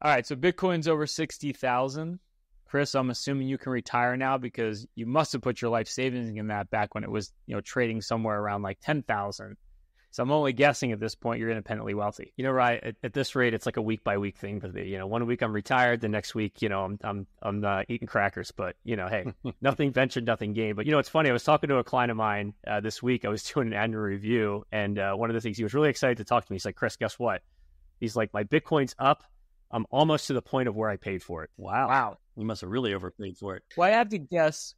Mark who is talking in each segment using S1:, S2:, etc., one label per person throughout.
S1: All right, so Bitcoin's over 60,000. Chris, I'm assuming you can retire now because you must have put your life savings in that back when it was, you know, trading somewhere around like 10,000. So I'm only guessing at this point you're independently wealthy.
S2: You know, right? At, at this rate, it's like a week by week thing. But you know, one week I'm retired, the next week, you know, I'm I'm I'm uh, eating crackers. But you know, hey, nothing ventured, nothing gained. But you know, it's funny. I was talking to a client of mine uh, this week. I was doing an annual review, and uh, one of the things he was really excited to talk to me. He's like, Chris, guess what? He's like, my Bitcoin's up. I'm almost to the point of where I paid for it.
S3: Wow.
S1: Wow.
S3: You must have really overpaid for it.
S1: Well, I have to guess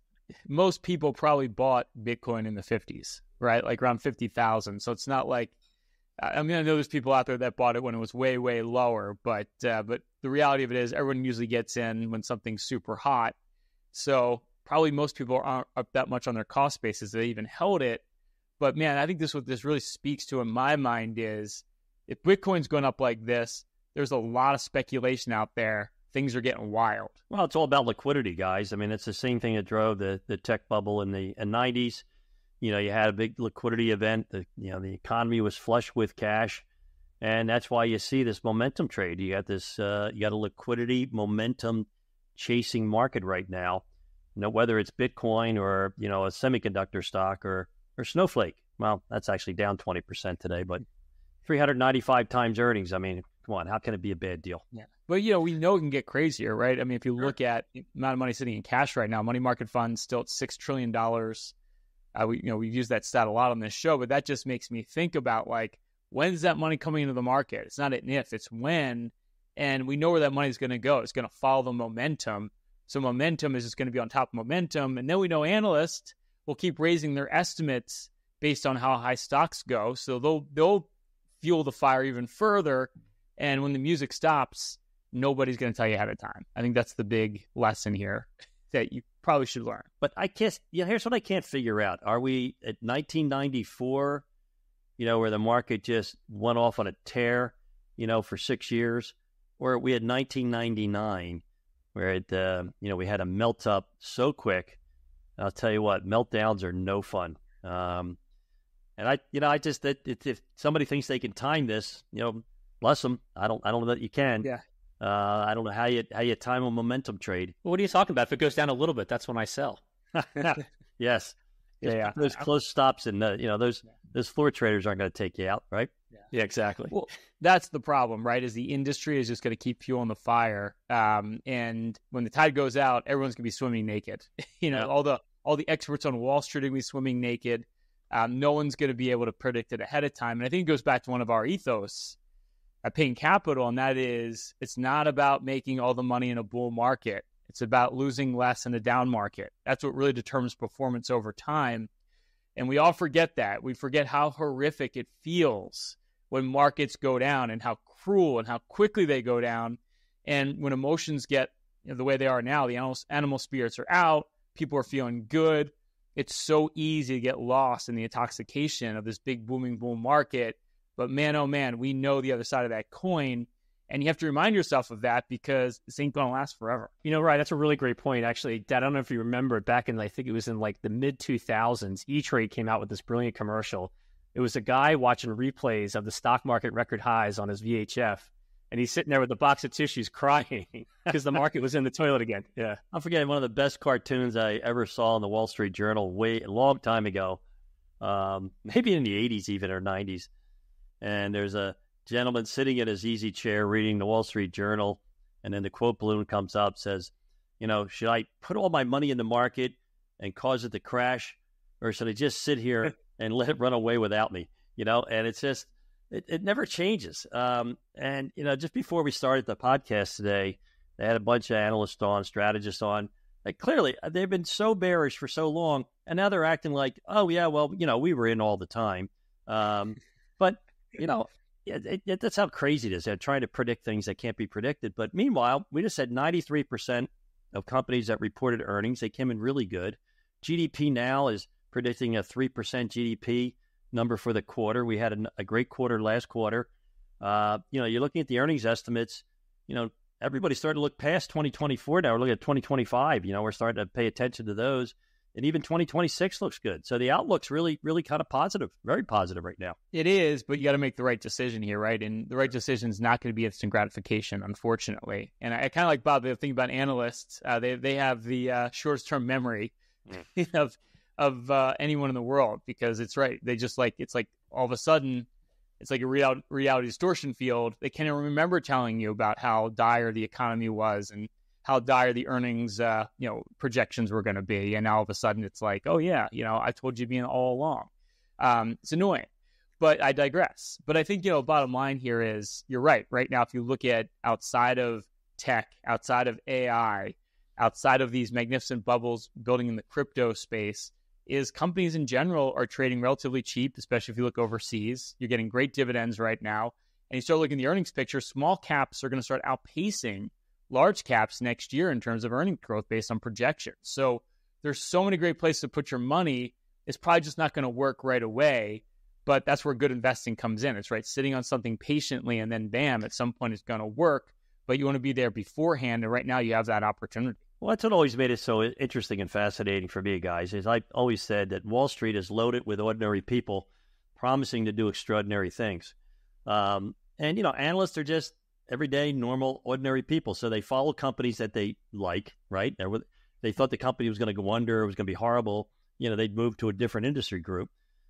S1: most people probably bought Bitcoin in the 50s, right? Like around 50,000. So it's not like I mean, I know there's people out there that bought it when it was way, way lower, but uh, but the reality of it is, everyone usually gets in when something's super hot. So probably most people aren't up that much on their cost basis. They even held it. But man, I think this what this really speaks to in my mind is if Bitcoin's going up like this, there's a lot of speculation out there. Things are getting wild.
S3: Well, it's all about liquidity, guys. I mean, it's the same thing that drove the, the tech bubble in the in 90s. You know, you had a big liquidity event. The you know the economy was flush with cash, and that's why you see this momentum trade. You got this, uh, you got a liquidity momentum chasing market right now. You know, whether it's Bitcoin or you know a semiconductor stock or or Snowflake. Well, that's actually down 20% today, but 395 times earnings. I mean, come on, how can it be a bad deal?
S1: Yeah. But you know, we know it can get crazier, right? I mean, if you sure. look at the amount of money sitting in cash right now, money market funds still at six trillion dollars. Uh, we, you know, we've used that stat a lot on this show, but that just makes me think about like, when's that money coming into the market? It's not an if, it's when. And we know where that money is going to go. It's going to follow the momentum. So momentum is just going to be on top of momentum. And then we know analysts will keep raising their estimates based on how high stocks go. So they'll they'll fuel the fire even further. And when the music stops, nobody's going to tell you ahead of time. I think that's the big lesson here that you probably should learn.
S3: But I guess, yeah, here's what I can't figure out. Are we at 1994, you know, where the market just went off on a tear, you know, for six years? Or we had 1999, where it, uh, you know, we had a melt up so quick. I'll tell you what, meltdowns are no fun. Um, and I, you know, I just that if somebody thinks they can time this, you know, bless them. I don't, I don't know that you can.
S1: Yeah.
S3: Uh, I don't know how you how you time a momentum trade.
S2: Well, what are you talking about? If it goes down a little bit, that's when I sell.
S3: yes.
S1: Yeah, yeah.
S3: Those close stops and uh, you know those those floor traders aren't going to take you out, right?
S2: Yeah, yeah exactly.
S1: Well, that's the problem, right? Is the industry is just going to keep fueling the fire, um, and when the tide goes out, everyone's going to be swimming naked. you know, yeah. all the all the experts on Wall Street are going to be swimming naked. Um, no one's going to be able to predict it ahead of time, and I think it goes back to one of our ethos at Payne Capital, and that is it's not about making all the money in a bull market. It's about losing less in a down market. That's what really determines performance over time. And we all forget that. We forget how horrific it feels when markets go down and how cruel and how quickly they go down. And when emotions get you know, the way they are now, the animal, animal spirits are out, people are feeling good. It's so easy to get lost in the intoxication of this big booming bull market but man, oh man, we know the other side of that coin. And you have to remind yourself of that because this ain't going to last forever.
S2: You know, right. That's a really great point. Actually, Dad, I don't know if you remember back in, I think it was in like the mid 2000s, E Trade came out with this brilliant commercial. It was a guy watching replays of the stock market record highs on his VHS. And he's sitting there with a box of tissues crying because the market was in the toilet again. Yeah.
S3: I'm forgetting one of the best cartoons I ever saw in the Wall Street Journal way a long time ago. Um, maybe in the 80s even or 90s and there's a gentleman sitting in his easy chair reading the Wall Street Journal, and then the quote balloon comes up says, "You know, should I put all my money in the market and cause it to crash, or should I just sit here and let it run away without me?" You know, and it's just it, it never changes. Um, and you know, just before we started the podcast today, they had a bunch of analysts on, strategists on. Like clearly, uh, they've been so bearish for so long, and now they're acting like, "Oh yeah, well, you know, we were in all the time." Um, but you know, it, it, that's how crazy it is. They're trying to predict things that can't be predicted. But meanwhile, we just had 93% of companies that reported earnings. They came in really good. GDP now is predicting a 3% GDP number for the quarter. We had a, a great quarter last quarter. Uh, you know, you're looking at the earnings estimates, you know, everybody's starting to look past 2024 now. We're looking at 2025. You know, we're starting to pay attention to those. And even 2026 looks good. So the outlook's really, really kind of positive, very positive right now.
S1: It is, but you got to make the right decision here, right? And the right decision is not going to be instant gratification, unfortunately. And I, I kind of like Bob. The thing about analysts, uh, they they have the uh, shortest term memory mm. of of uh, anyone in the world because it's right. They just like it's like all of a sudden. It's like a reality, reality distortion field. They can't remember telling you about how dire the economy was and how dire the earnings, uh, you know, projections were going to be, and now all of a sudden it's like, oh yeah, you know, I told you being all along. Um, it's annoying, but I digress. But I think you know, bottom line here is you're right. Right now, if you look at outside of tech, outside of AI, outside of these magnificent bubbles building in the crypto space, is companies in general are trading relatively cheap, especially if you look overseas. You're getting great dividends right now. And you start looking at the earnings picture, small caps are going to start outpacing large caps next year in terms of earning growth based on projections. So there's so many great places to put your money. It's probably just not going to work right away, but that's where good investing comes in. It's right sitting on something patiently and then bam, at some point it's going to work, but you want to be there beforehand. And right now you have that opportunity.
S3: Well, that's what always made it so interesting and fascinating for me, guys. Is I always said that Wall Street is loaded with ordinary people promising to do extraordinary things. Um, and you know, analysts are just everyday, normal, ordinary people. So they follow companies that they like, right? They thought the company was going to go under, it was going to be horrible. You know, they'd move to a different industry group.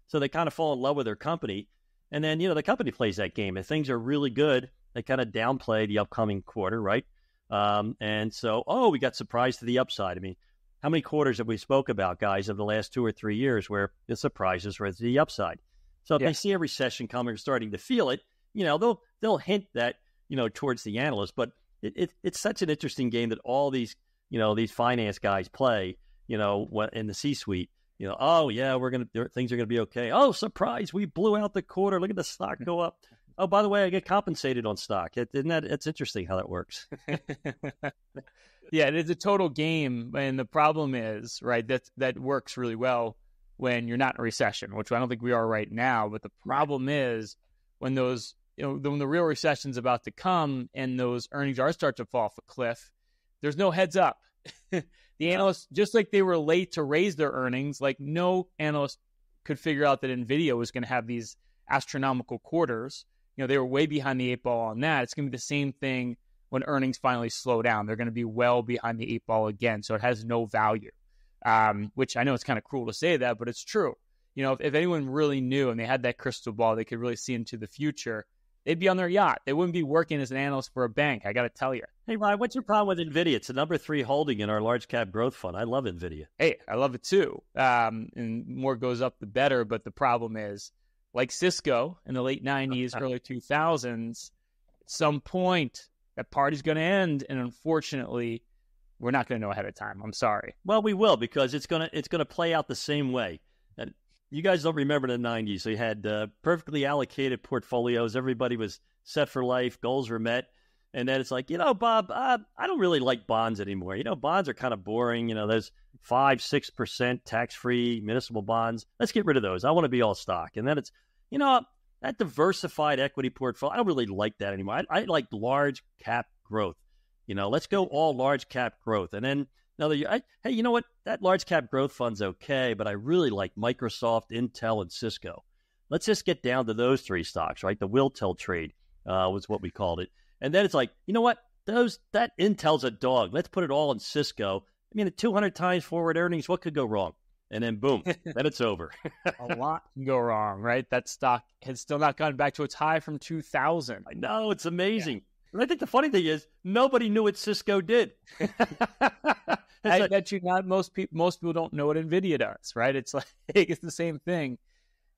S3: So they kind of fall in love with their company. And then, you know, the company plays that game. If things are really good, they kind of downplay the upcoming quarter, right? Um, and so, oh, we got surprised to the upside. I mean, how many quarters have we spoke about, guys, of the last two or three years where the surprises were to the upside? So if yeah. they see a recession coming or starting to feel it, you know, they'll they'll hint that you know, towards the analyst. But it, it, it's such an interesting game that all these, you know, these finance guys play, you know, in the C-suite. You know, oh yeah, we're gonna things are gonna be okay. Oh, surprise, we blew out the quarter. Look at the stock go up. Oh, by the way, I get compensated on stock. is isn't that it's interesting how that works?
S1: yeah, it is a total game, and the problem is right that that works really well when you're not in a recession, which I don't think we are right now. But the problem is when those you know, when the real recession's about to come and those earnings are start to fall off a cliff, there's no heads up. the analysts, just like they were late to raise their earnings, like no analyst could figure out that Nvidia was going to have these astronomical quarters. You know, they were way behind the eight ball on that. It's going to be the same thing when earnings finally slow down. They're going to be well behind the eight ball again, so it has no value. Um, which I know it's kind of cruel to say that, but it's true. You know, if, if anyone really knew and they had that crystal ball, they could really see into the future they'd be on their yacht. They wouldn't be working as an analyst for a bank. I got to tell you.
S3: Hey, Ryan, what's your problem with NVIDIA? It's a number three holding in our large cap growth fund. I love NVIDIA.
S1: Hey, I love it too. Um, and more goes up, the better. But the problem is, like Cisco in the late 90s, early 2000s, at some point, that party's going to end. And unfortunately, we're not going to know ahead of time. I'm sorry.
S3: Well, we will because it's going to it's going to play out the same way you guys don't remember the 90s. So you had uh, perfectly allocated portfolios. Everybody was set for life. Goals were met. And then it's like, you know, Bob, uh, I don't really like bonds anymore. You know, bonds are kind of boring. You know, there's five, six percent tax free municipal bonds. Let's get rid of those. I want to be all stock. And then it's, you know, that diversified equity portfolio. I don't really like that anymore. I, I like large cap growth. You know, let's go all large cap growth. And then Another year, I, hey, you know what? That large cap growth fund's okay, but I really like Microsoft, Intel, and Cisco. Let's just get down to those three stocks, right? The Wintel trade uh, was what we called it. And then it's like, you know what? Those that Intel's a dog. Let's put it all in Cisco. I mean, at 200 times forward earnings, what could go wrong? And then boom, then it's over.
S1: a lot can go wrong, right? That stock has still not gone back to its high from 2000.
S3: I know it's amazing. And I think the funny thing is nobody knew what Cisco did.
S1: I bet you not most people most people don't know what Nvidia does, right? It's like it's the same thing.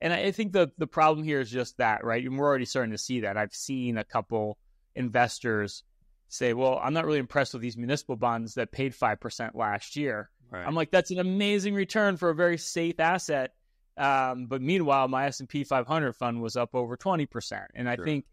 S1: And I think the the problem here is just that, right? And we're already starting to see that. I've seen a couple investors say, "Well, I'm not really impressed with these municipal bonds that paid five percent last year." Right. I'm like, "That's an amazing return for a very safe asset." Um, but meanwhile, my S and P 500 fund was up over 20 percent, and I sure. think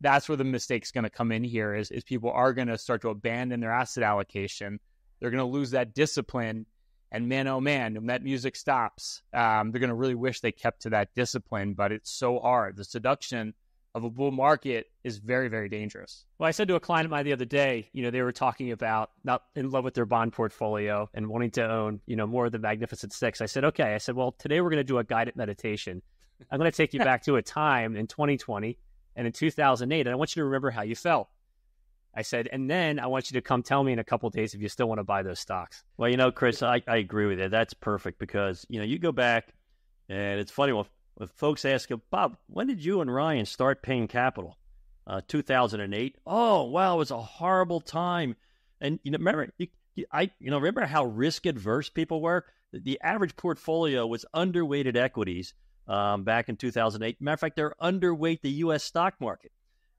S1: that's where the mistake's going to come in here. Is is people are going to start to abandon their asset allocation they're going to lose that discipline. And man, oh man, when that music stops, um, they're going to really wish they kept to that discipline. But it's so hard. The seduction of a bull market is very, very dangerous.
S2: Well, I said to a client of mine the other day, you know, they were talking about not in love with their bond portfolio and wanting to own, you know, more of the Magnificent Six. I said, okay. I said, well, today we're going to do a guided meditation. I'm going to take you back to a time in 2020 and in 2008, and I want you to remember how you felt. I said, and then I want you to come tell me in a couple days if you still want to buy those stocks.
S3: Well, you know, Chris, I, I agree with you. That's perfect because, you know, you go back and it's funny when, folks ask, Bob, when did you and Ryan start Payne Capital? Uh, 2008. Oh, wow, it was a horrible time. And, you know, remember, you, I, you know, remember how risk adverse people were? The, the average portfolio was underweighted equities um, back in 2008. Matter of fact, they're underweight the U.S. stock market.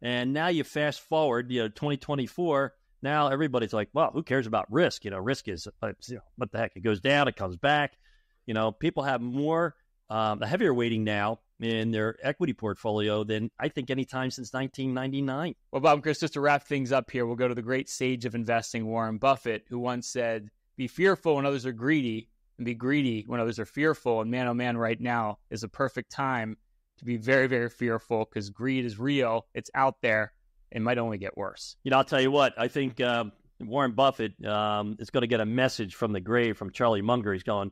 S3: And now you fast forward, you know, 2024. Now everybody's like, well, who cares about risk? You know, risk is, uh, you know, what the heck? It goes down, it comes back. You know, people have more, um, a heavier weighting now in their equity portfolio than I think any time since 1999.
S1: Well, Bob and Chris, just to wrap things up here, we'll go to the great sage of investing, Warren Buffett, who once said, Be fearful when others are greedy, and be greedy when others are fearful. And man, oh man, right now is a perfect time to be very, very fearful because greed is real. It's out there. It might only get worse.
S3: You know, I'll tell you what, I think um, Warren Buffett um, is going to get a message from the grave from Charlie Munger. He's going,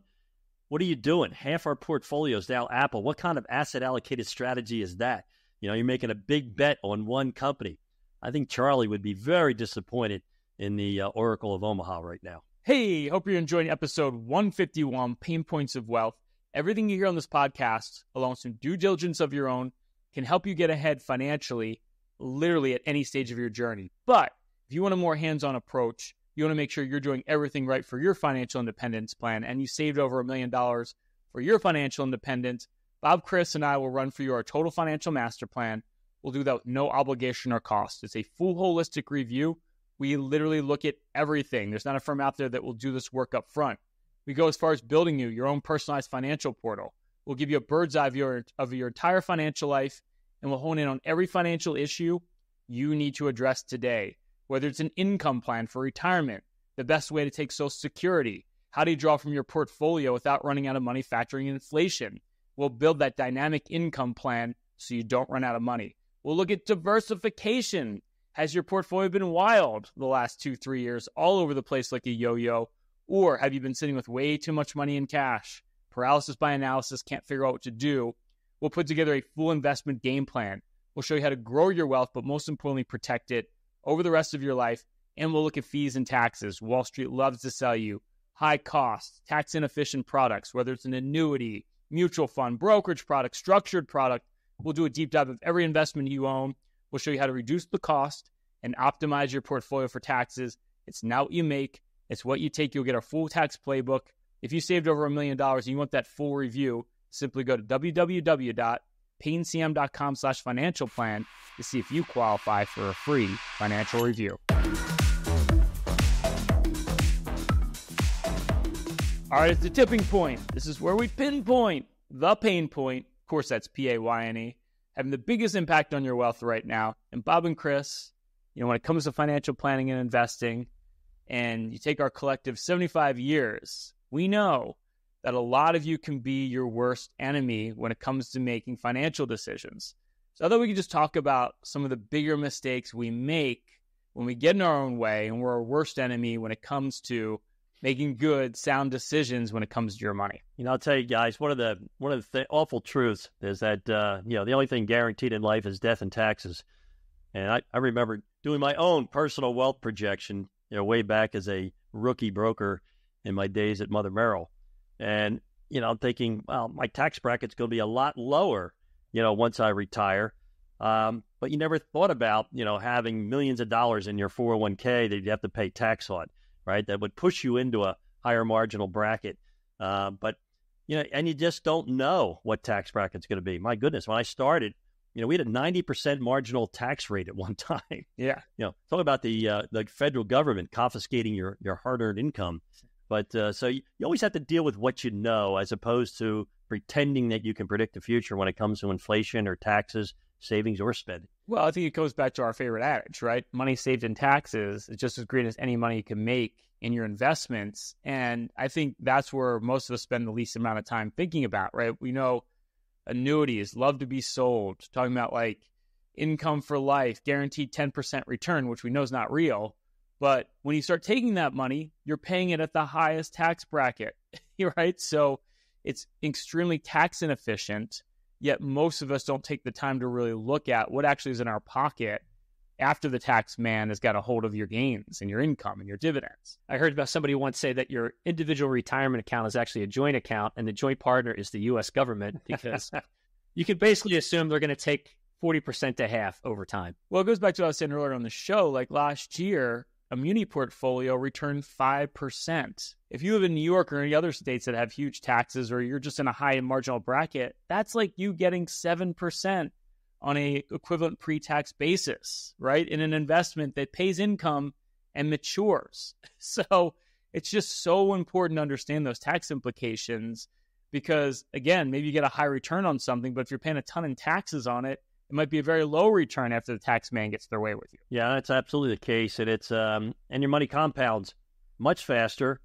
S3: What are you doing? Half our portfolio is now Apple. What kind of asset allocated strategy is that? You know, you're making a big bet on one company. I think Charlie would be very disappointed in the uh, Oracle of Omaha right now.
S1: Hey, hope you're enjoying episode 151 Payne Points of Wealth. Everything you hear on this podcast, along with some due diligence of your own, can help you get ahead financially, literally at any stage of your journey. But if you want a more hands on approach, you want to make sure you're doing everything right for your financial independence plan and you saved over a million dollars for your financial independence, Bob, Chris, and I will run for you our total financial master plan. We'll do that with no obligation or cost. It's a full holistic review. We literally look at everything. There's not a firm out there that will do this work up front. We go as far as building you your own personalized financial portal. We'll give you a bird's eye view of your entire financial life, and we'll hone in on every financial issue you need to address today. Whether it's an income plan for retirement, the best way to take Social Security, how do you draw from your portfolio without running out of money factoring in inflation? We'll build that dynamic income plan so you don't run out of money. We'll look at diversification. Has your portfolio been wild the last two, three years, all over the place like a yo yo? Or have you been sitting with way too much money in cash? Paralysis by analysis, can't figure out what to do. We'll put together a full investment game plan. We'll show you how to grow your wealth, but most importantly, protect it over the rest of your life. And we'll look at fees and taxes. Wall Street loves to sell you high cost, tax inefficient products, whether it's an annuity, mutual fund, brokerage product, structured product. We'll do a deep dive of every investment you own. We'll show you how to reduce the cost and optimize your portfolio for taxes. It's not what you make, it's what you take. You'll get our full tax playbook. If you saved over a million dollars and you want that full review, simply go to www.paynecm.com slash financial plan to see if you qualify for a free financial review. All right, it's the tipping point. This is where we pinpoint the Payne point. Of course, that's P A Y N E, having the biggest impact on your wealth right now. And Bob and Chris, you know, when it comes to financial planning and investing, and you take our collective 75 years, we know that a lot of you can be your worst enemy when it comes to making financial decisions. So I thought we could just talk about some of the bigger mistakes we make when we get in our own way and we're our worst enemy when it comes to making good, sound decisions when it comes to your money.
S3: You know, I'll tell you guys, one of the one of the th- awful truths is that uh, you know the only thing guaranteed in life is death and taxes. And I, I remember doing my own personal wealth projection you know, way back as a rookie broker in my days at Mother Merrill. And, you know, I'm thinking, well, my tax bracket's going to be a lot lower, you know, once I retire. Um, but you never thought about, you know, having millions of dollars in your 401k that you'd have to pay tax on, right? That would push you into a higher marginal bracket. Uh, but, you know, and you just don't know what tax bracket's going to be. My goodness, when I started, you know, we had a 90% marginal tax rate at one time.
S1: Yeah.
S3: You know, talk about the uh, the federal government confiscating your, your hard earned income. But uh, so you, you always have to deal with what you know as opposed to pretending that you can predict the future when it comes to inflation or taxes, savings, or spending.
S1: Well, I think it goes back to our favorite adage, right? Money saved in taxes is just as great as any money you can make in your investments. And I think that's where most of us spend the least amount of time thinking about, right? We know annuities love to be sold, talking about like income for life, guaranteed 10% return, which we know is not real. But when you start taking that money, you're paying it at the highest tax bracket, right? So it's extremely tax inefficient. Yet most of us don't take the time to really look at what actually is in our pocket after the tax man has got a hold of your gains and your income and your dividends.
S2: I heard about somebody once say that your individual retirement account is actually a joint account and the joint partner is the US government because you can basically assume they're going to take 40% to half over time.
S1: Well, it goes back to what I was saying earlier on the show. Like last year, a muni portfolio returned 5%. If you live in New York or any other states that have huge taxes or you're just in a high marginal bracket, that's like you getting 7% on a equivalent pre-tax basis, right? In an investment that pays income and matures. So it's just so important to understand those tax implications because again, maybe you get a high return on something, but if you're paying a ton in taxes on it, it might be a very low return after the tax man gets their way with you.
S3: Yeah, that's absolutely the case, and it's um, and your money compounds much faster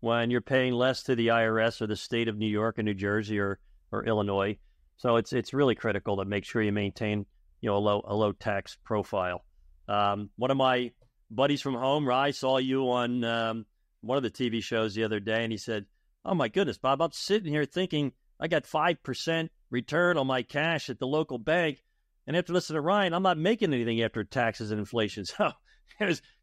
S3: when you're paying less to the IRS or the state of New York or New Jersey or or Illinois. So it's it's really critical to make sure you maintain you know a low a low tax profile. Um, one of my buddies from home, Rye, saw you on um, one of the TV shows the other day, and he said, "Oh my goodness, Bob, I'm sitting here thinking I got five percent return on my cash at the local bank." And after listening to Ryan, I'm not making anything after taxes and inflation. So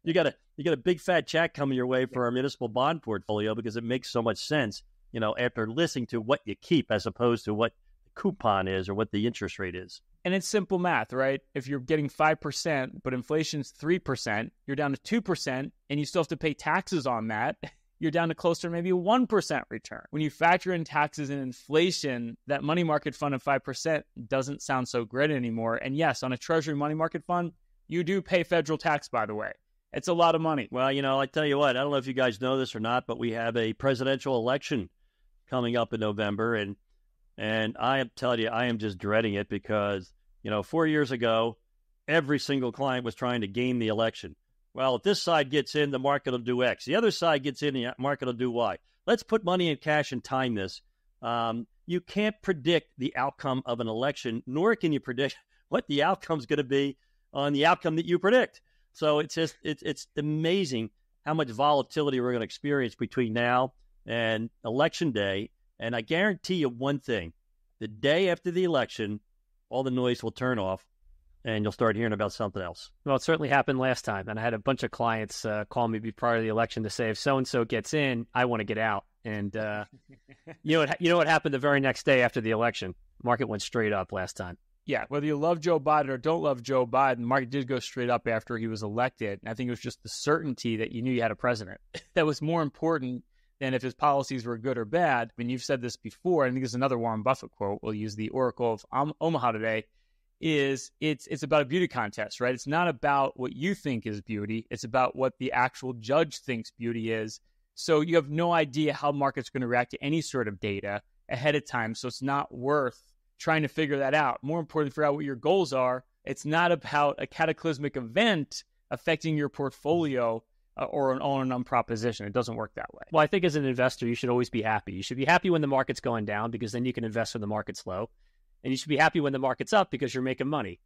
S3: you got a you got a big fat check coming your way for our municipal bond portfolio because it makes so much sense, you know, after listening to what you keep as opposed to what coupon is or what the interest rate is.
S1: And it's simple math, right? If you're getting 5%, but inflation's 3%, you're down to 2%, and you still have to pay taxes on that. you're down to closer maybe a 1% return. When you factor in taxes and inflation, that money market fund of 5% doesn't sound so great anymore. And yes, on a treasury money market fund, you do pay federal tax, by the way. It's a lot of money.
S3: Well, you know, I tell you what, I don't know if you guys know this or not, but we have a presidential election coming up in November and and I am telling you, I am just dreading it because, you know, four years ago, every single client was trying to game the election. Well, if this side gets in, the market will do X. The other side gets in, the market will do Y. Let's put money in cash and time this. Um, you can't predict the outcome of an election, nor can you predict what the outcome is going to be on the outcome that you predict. So it's just it's it's amazing how much volatility we're going to experience between now and election day. And I guarantee you one thing: the day after the election, all the noise will turn off, and you'll start hearing about something else.
S2: Well, it certainly happened last time, and I had a bunch of clients uh, call me prior to the election to say, if so and so gets in, I want to get out. And uh, you know what? You know what happened the very next day after the election? Market went straight up last time.
S1: Yeah, whether you love Joe Biden or don't love Joe Biden, the market did go straight up after he was elected. And I think it was just the certainty that you knew you had a president that was more important than if his policies were good or bad. I mean, you've said this before. I think there's another Warren Buffett quote. We'll use the Oracle of Omaha today is it's it's about a beauty contest, right? It's not about what you think is beauty. It's about what the actual judge thinks beauty is. So you have no idea how markets going to react to any sort of data ahead of time. So it's not worth trying to figure that out. More important, figure out what your goals are. It's not about a cataclysmic event affecting your portfolio or an on and on proposition. It doesn't work that way.
S2: Well, I think as an investor, you should always be happy. You should be happy when the market's going down because then you can invest when the market's low and you should be happy when the market's up because you're making money.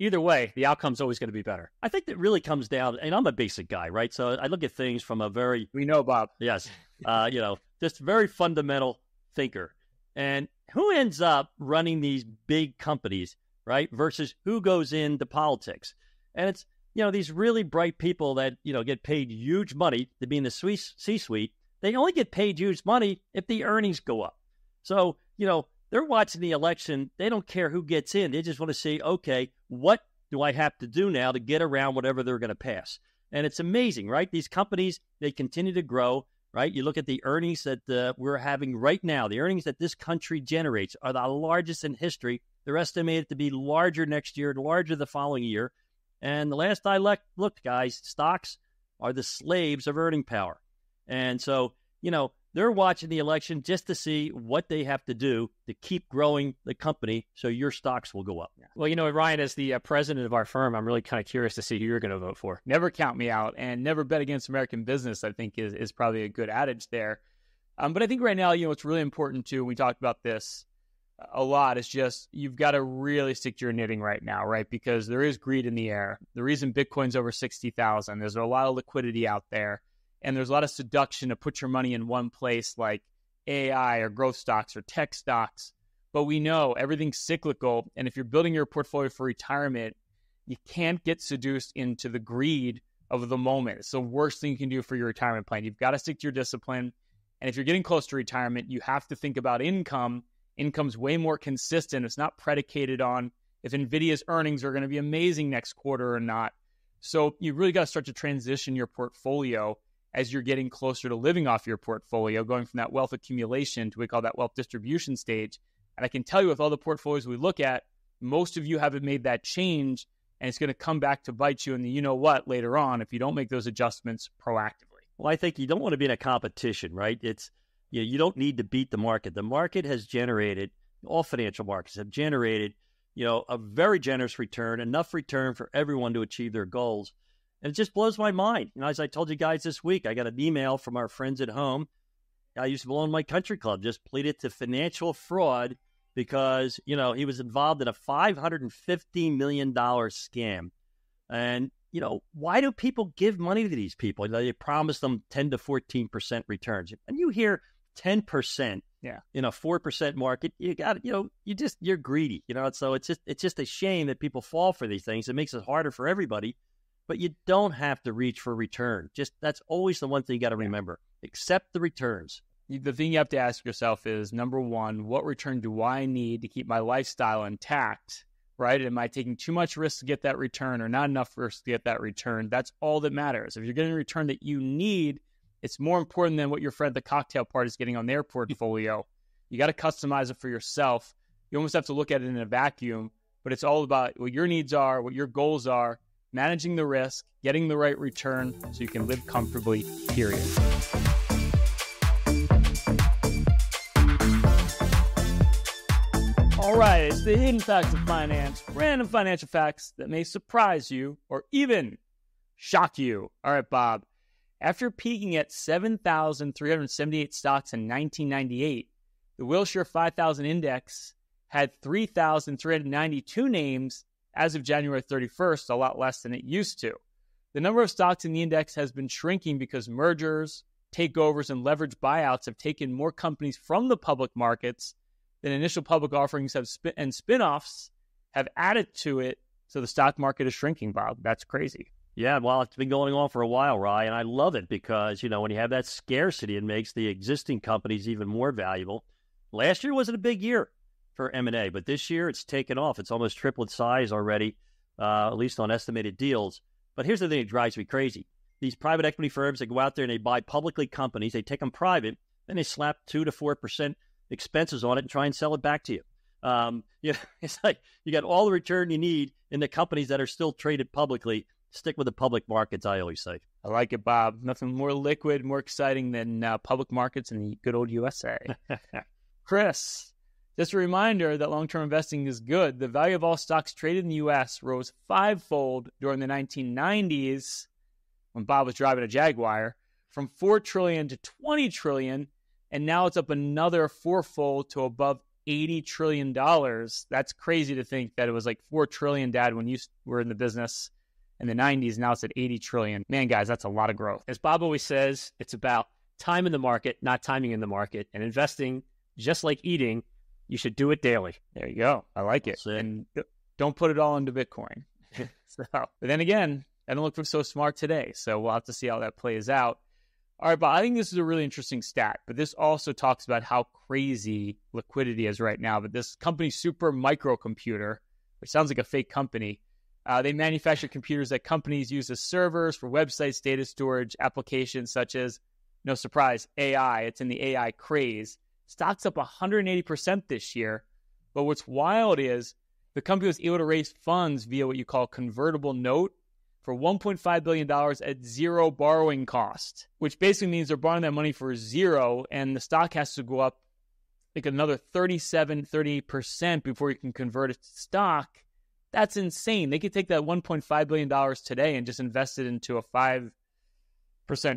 S2: Either way, the outcome's always going to be better.
S3: I think that really comes down, and I'm a basic guy, right? So I look at things from a very
S1: we know Bob,
S3: yes, uh, you know, just very fundamental thinker. And who ends up running these big companies, right? Versus who goes into politics, and it's you know these really bright people that you know get paid huge money to be in the C-suite. They only get paid huge money if the earnings go up. So you know they're watching the election. They don't care who gets in. They just want to see, okay, what do I have to do now to get around whatever they're going to pass? And it's amazing, right? These companies, they continue to grow, right? You look at the earnings that uh, we're having right now, the earnings that this country generates are the largest in history. They're estimated to be larger next year, larger the following year. And the last I looked, guys, stocks are the slaves of earning power. And so, you know, they're watching the election just to see what they have to do to keep growing the company so your stocks will go up.
S2: Well, you know, Ryan, as the uh, president of our firm, I'm really kind of curious to see who you're going to vote for.
S1: Never count me out and never bet against American business, I think is, is probably a good adage there. Um, but I think right now, you know, it's really important too. We talked about this a lot. It's just you've got to really stick to your knitting right now, right? Because there is greed in the air. The reason Bitcoin's over 60,000, there's a lot of liquidity out there, and there's a lot of seduction to put your money in one place like AI or growth stocks or tech stocks. But we know everything's cyclical. And if you're building your portfolio for retirement, you can't get seduced into the greed of the moment. It's the worst thing you can do for your retirement plan. You've got to stick to your discipline. And if you're getting close to retirement, you have to think about income. Income's way more consistent. It's not predicated on if NVIDIA's earnings are going to be amazing next quarter or not. So you really got to start to transition your portfolio as you're getting closer to living off your portfolio, going from that wealth accumulation to we call that wealth distribution stage. And I can tell you with all the portfolios we look at, most of you haven't made that change and it's going to come back to bite you in the you know what later on if you don't make those adjustments proactively.
S3: Well, I think you don't want to be in a competition, right? It's you, know, you don't need to beat the market. The market has generated all financial markets have generated, you know, a very generous return, enough return for everyone to achieve their goals. And it just blows my mind. You know, as I told you guys this week, I got an email from our friends at home. I used to belong to my country club, just pleaded to financial fraud because, you know, he was involved in a $550 million scam. And, you know, why do people give money to these people? They promise them 10 to 14% returns. And you hear 10%
S1: yeah.
S3: in a 4% market, you got, you know, you just, you're greedy, you know, so it's just, it's just a shame that people fall for these things. It makes it harder for everybody but you don't have to reach for return. Just that's always the one thing you got to remember. Accept the returns.
S1: The thing you have to ask yourself is number one, what return do I need to keep my lifestyle intact? Right? Am I taking too much risk to get that return or not enough risk to get that return? That's all that matters. If you're getting a return that you need, it's more important than what your friend at the cocktail party is getting on their portfolio. you got to customize it for yourself. You almost have to look at it in a vacuum, but it's all about what your needs are, what your goals are, managing the risk, getting the right return so you can live comfortably, period. All right, it's the hidden facts of finance, random financial facts that may surprise you or even shock you. All right, Bob. After peaking at 7,378 stocks in 1998, the Wilshire 5000 Index had 3,392 names as of January 31st, a lot less than it used to. The number of stocks in the index has been shrinking because mergers, takeovers, and leveraged buyouts have taken more companies from the public markets than initial public offerings have spin- and spinoffs have added to it. So the stock market is shrinking, Bob. That's crazy.
S3: Yeah, well, it's been going on for a while, Rye, and I love it because, you know, when you have that scarcity, it makes the existing companies even more valuable. Last year wasn't a big year for M&A, but this year it's taken off. It's almost tripled size already, uh, at least on estimated deals. But here's the thing that drives me crazy. These private equity firms, they go out there and they buy publicly companies, they take them private, then they slap 2 to 4% expenses on it and try and sell it back to you. Um, you know, it's like you got all the return you need in the companies that are still traded publicly. Stick with the public markets, I always say.
S1: I like it, Bob. Nothing more liquid, more exciting than uh, public markets in the good old USA. Chris, just a reminder that long term investing is good. The value of all stocks traded in the U.S. rose fivefold during the 1990s when Bob was driving a Jaguar from 4 trillion to 20 trillion and now it's up another fourfold to above 80 trillion dollars. That's crazy to think that it was like 4 trillion dad when you were in the business in the 90s now it's at 80 trillion. Man guys, that's a lot of growth.
S2: As Bob always says, it's about time in the market, not timing in the market and investing just like eating you should do it daily.
S1: There you go. I like it. And don't put it all into Bitcoin. so, but then again, I don't look so smart today. So we'll have to see how that plays out. All right, but I think this is a really interesting stat. But this also talks about how crazy liquidity is right now. But this company, Super Microcomputer, which sounds like a fake company, uh, they manufacture computers that companies use as servers for websites, data storage, applications such as, no surprise, AI. It's in the AI craze. Stock's up 180% this year. But what's wild is the company was able to raise funds via what you call convertible note for $1.5 billion at zero borrowing cost, which basically means they're borrowing that money for zero and the stock has to go up like another 37, 38% before you can convert it to stock. That's insane. They could take that $1.5 billion today and just invest it into a 5%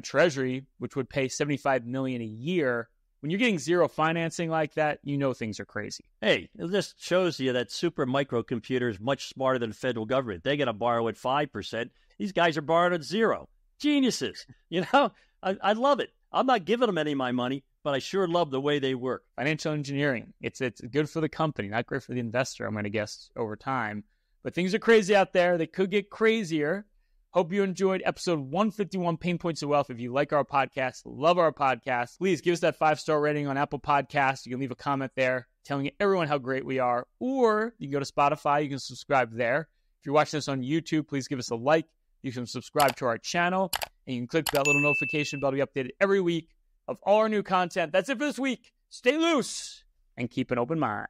S1: treasury, which would pay 75 million a year when you're getting zero financing like that, you know things are crazy.
S3: Hey, it just shows you that super microcomputer is much smarter than the federal government. They got to borrow at 5%. These guys are borrowing at zero. Geniuses. You know, I, I love it. I'm not giving them any of my money, but I sure love the way they work.
S1: Financial engineering. It's it's good for the company, not great for the investor, I'm going to guess over time. But things are crazy out there. They could get crazier. Hope you enjoyed episode 151 Payne Points of Wealth. If you like our podcast, love our podcast, please give us that five star rating on Apple Podcasts. You can leave a comment there telling everyone how great we are, or you can go to Spotify. You can subscribe there. If you're watching this on YouTube, please give us a like. You can subscribe to our channel, and you can click that little notification bell to be updated every week of all our new content. That's it for this week. Stay loose and keep an open mind.